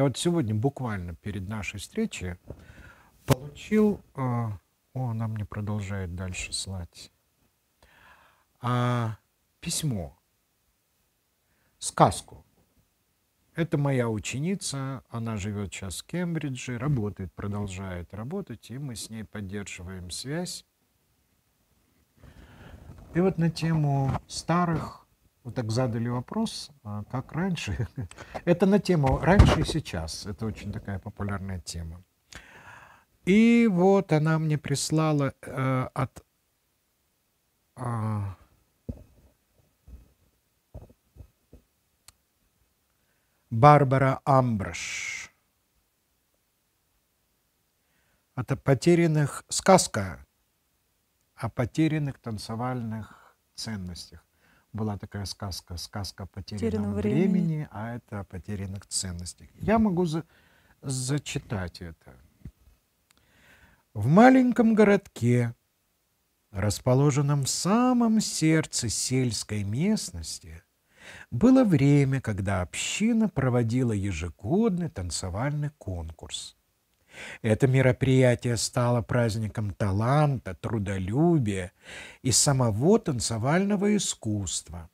Я вот сегодня буквально перед нашей встречей получил... Э, о, она мне продолжает дальше слать. А, письмо. Сказку. Это моя ученица, она живет сейчас в Кембридже, работает, продолжает работать, и мы с ней поддерживаем связь. И вот на тему старых, вот так задали вопрос, а как раньше. Это на тему раньше и сейчас. Это очень такая популярная тема. И вот она мне прислала э, от э, Барбара Амбраш. Это потерянных сказка о потерянных танцевальных ценностях. Была такая сказка, сказка о потерянном времени. времени, а это о потерянных ценностях. Я могу за, зачитать это. В маленьком городке, расположенном в самом сердце сельской местности, было время, когда община проводила ежегодный танцевальный конкурс – это мероприятие стало праздником таланта, трудолюбия и самого танцевального искусства.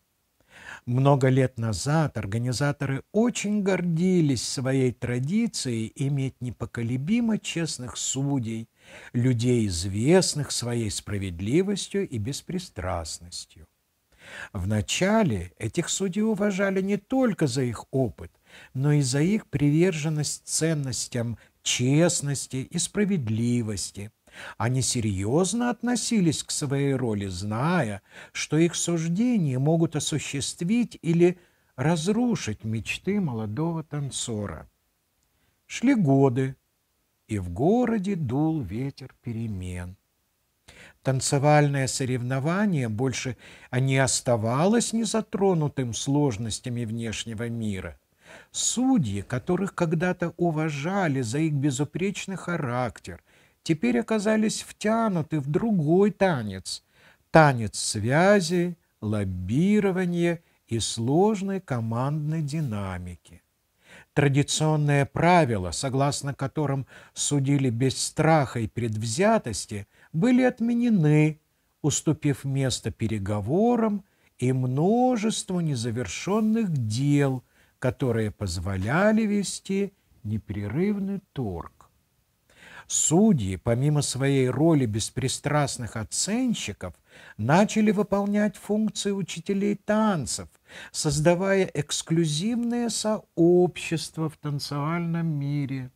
Много лет назад организаторы очень гордились своей традицией иметь непоколебимо честных судей, людей, известных своей справедливостью и беспристрастностью. Вначале этих судей уважали не только за их опыт, но и за их приверженность ценностям честности и справедливости. Они серьезно относились к своей роли, зная, что их суждения могут осуществить или разрушить мечты молодого танцора. Шли годы, и в городе дул ветер перемен. Танцевальное соревнование больше не оставалось незатронутым сложностями внешнего мира – Судьи, которых когда-то уважали за их безупречный характер, теперь оказались втянуты в другой танец – танец связи, лоббирования и сложной командной динамики. Традиционное правило, согласно которым судили без страха и предвзятости, были отменены, уступив место переговорам и множеству незавершенных дел – которые позволяли вести непрерывный торг. Судьи, помимо своей роли беспристрастных оценщиков, начали выполнять функции учителей танцев, создавая эксклюзивное сообщество в танцевальном мире –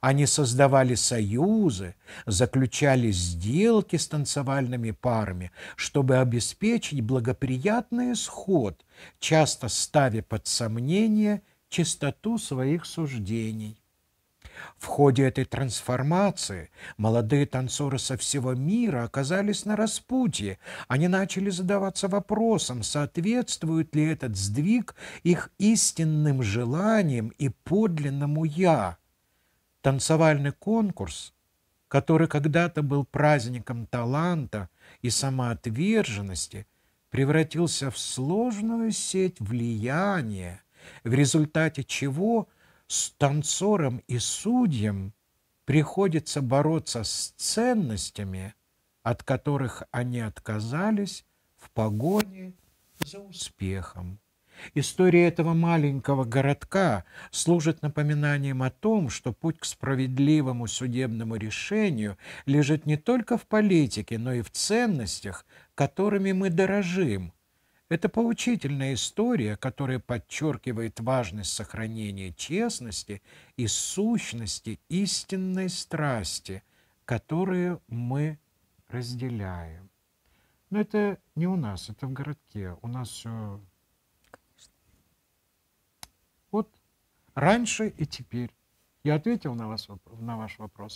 они создавали союзы, заключали сделки с танцевальными парами, чтобы обеспечить благоприятный исход, часто ставя под сомнение чистоту своих суждений. В ходе этой трансформации молодые танцоры со всего мира оказались на распутье. Они начали задаваться вопросом, соответствует ли этот сдвиг их истинным желаниям и подлинному «я», танцевальный конкурс, который когда-то был праздником таланта и самоотверженности, превратился в сложную сеть влияния, в результате чего с танцором и судьям приходится бороться с ценностями, от которых они отказались в погоне за успехом. История этого маленького городка служит напоминанием о том, что путь к справедливому судебному решению лежит не только в политике, но и в ценностях, которыми мы дорожим. Это поучительная история, которая подчеркивает важность сохранения честности и сущности истинной страсти, которую мы разделяем. Но это не у нас, это в городке. У нас все раньше и теперь. Я ответил на, вас, на ваш вопрос.